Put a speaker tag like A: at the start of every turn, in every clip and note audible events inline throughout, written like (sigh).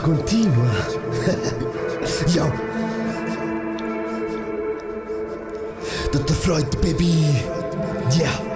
A: continua. (laughs) Yo. Dr. Freud, baby. Yeah.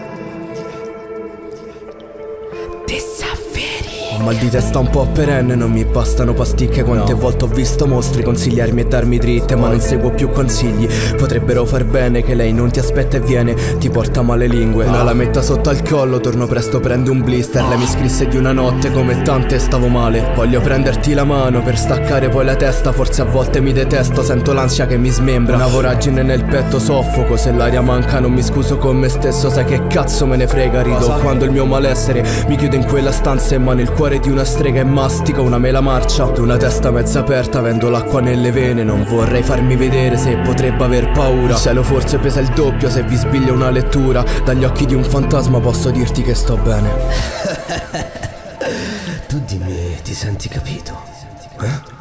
B: Ho mal di testa un po' perenne, non mi bastano pasticche. Quante
A: No.
B: volte ho visto mostri consigliarmi e darmi dritte Ma non seguo più consigli, potrebbero far bene Che lei non ti aspetta e viene, ti porta male lingue. Me la metta sotto al collo, torno presto, prende un blister. Lei mi scrisse di una notte come tante stavo male. Voglio prenderti la mano per staccare poi la testa. Forse a volte mi detesto, sento l'ansia che mi smembra. Una voragine nel petto, soffoco. Se l'aria manca non mi scuso con me stesso. Sai che cazzo me ne frega, rido. Quando il mio malessere Mi chiude in quella stanza in mano il cuore di una strega e mastica una mela marcia D'una testa mezza aperta avendo l'acqua nelle vene. Non vorrei farmi vedere se potrebbe aver paura. Il cielo forse pesa il doppio se vi sbiglia una lettura. Dagli occhi di un fantasma posso dirti che sto bene. (laughs)
A: Tu dimmi, ti senti capito? Eh?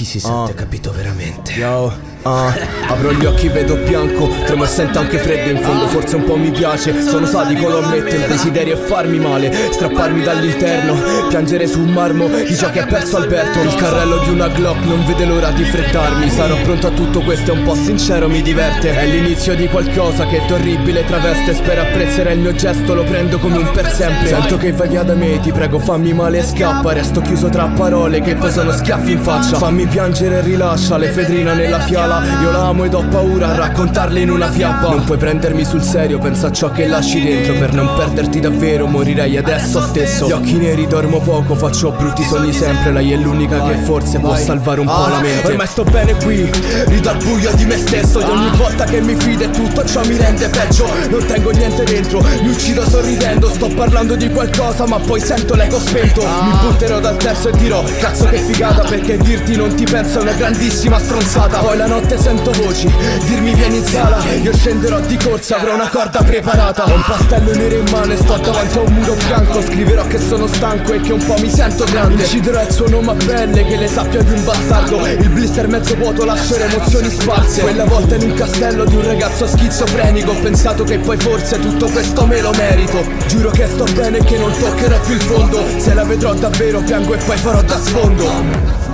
A: Chi si sente
B: Ah.
A: capito veramente?
B: Yo, ah, apro gli occhi, vedo bianco, tremo e sento anche freddo in fondo, forse un po' mi piace, sono sadico, lo ammetto, il desiderio è farmi male, strapparmi dall'interno, piangere su un marmo, dice che ha perso Alberto, il carrello di una Glock, non vede l'ora di freddarmi, sarò pronto a tutto questo, è un po' sincero, mi diverte, è l'inizio di qualcosa che terribile traveste, spero apprezzerà il mio gesto, lo prendo come un per sempre, sento che vai via da me, ti prego fammi male e scappa, resto chiuso tra parole che poi sono schiaffi in faccia, fammi piangere rilascia le fedrina nella fiala. Io la amo ed ho paura a raccontarle in una fiaba Non puoi prendermi sul serio, pensa a ciò che lasci dentro. Per non perderti davvero, morirei adesso stesso. Gli occhi neri, dormo poco, faccio brutti sogni sempre. Lei è l'unica che forse può salvare un po' la mente. Ormai sto bene qui, rido al buio di me stesso. E ogni volta che mi fido e tutto ciò mi rende peggio. Non tengo niente dentro, mi uccido sorridendo. Sto parlando di qualcosa ma poi sento l'eco spento. Mi butterò dal terzo e dirò Cazzo che figata perché dirti non ti penso è una grandissima stronzata. Poi la notte sento voci, dirmi vieni in sala. Io scenderò di corsa, avrò una corda preparata. Ho un pastello nero in mano e sto davanti a un muro bianco. Scriverò che sono stanco e che un po' mi sento grande. Inciderò il suo nome a pelle che le sappia di un bastardo. Il blister mezzo vuoto lascerà emozioni sparse. Quella volta in un castello di un ragazzo schizofrenico. Ho pensato che poi forse tutto questo me lo merito. Giuro che sto bene e che non toccherò più il fondo. Se la vedrò davvero piango e poi farò da sfondo